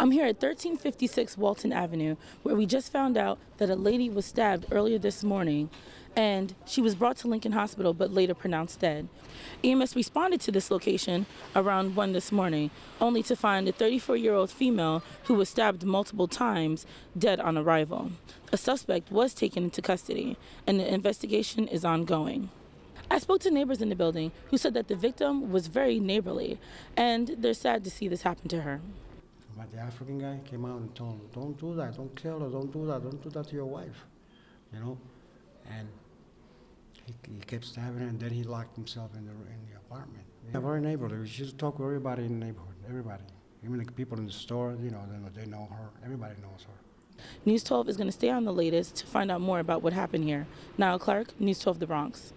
I'm here at 1356 Walton Avenue, where we just found out that a lady was stabbed earlier this morning and she was brought to Lincoln Hospital but later pronounced dead. EMS responded to this location around 1 this morning, only to find a 34 year old female who was stabbed multiple times dead on arrival. A suspect was taken into custody, and the investigation is ongoing. I spoke to neighbors in the building who said that the victim was very neighborly, and they're sad to see this happen to her. But the African guy came out and told him, don't do that, don't kill her, don't do that, don't do that to your wife, you know? And he, he kept stabbing her, and then he locked himself in the, in the apartment. Yeah, very neighborly. We should talk to everybody in the neighborhood, everybody. Even the people in the store, you know, they, they know her. Everybody knows her. News 12 is going to stay on the latest to find out more about what happened here. Nile Clark, News 12 The Bronx.